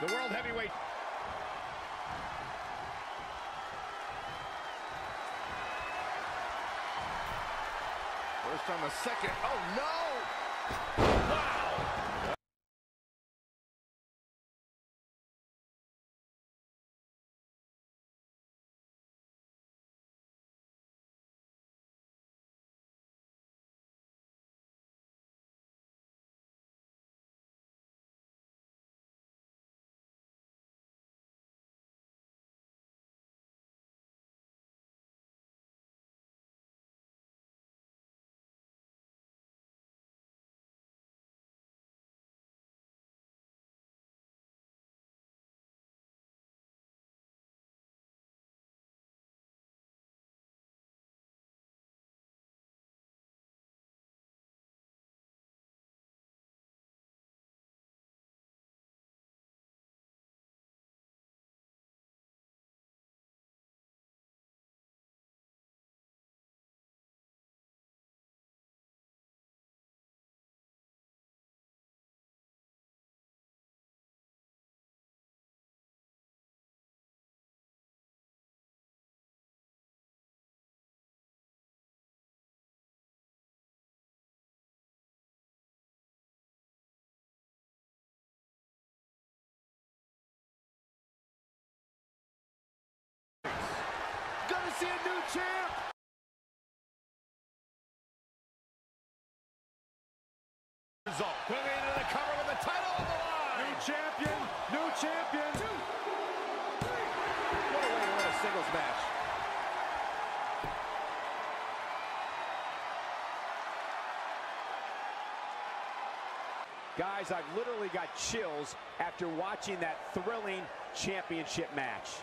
The World Heavyweight First on the second. Oh, no! Wow! Gonna see a new champ! Result. Moving into the cover with the title on the line. New champion, new champion. What a way to win a singles match. Guys, I've literally got chills after watching that thrilling championship match.